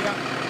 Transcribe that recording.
怪我。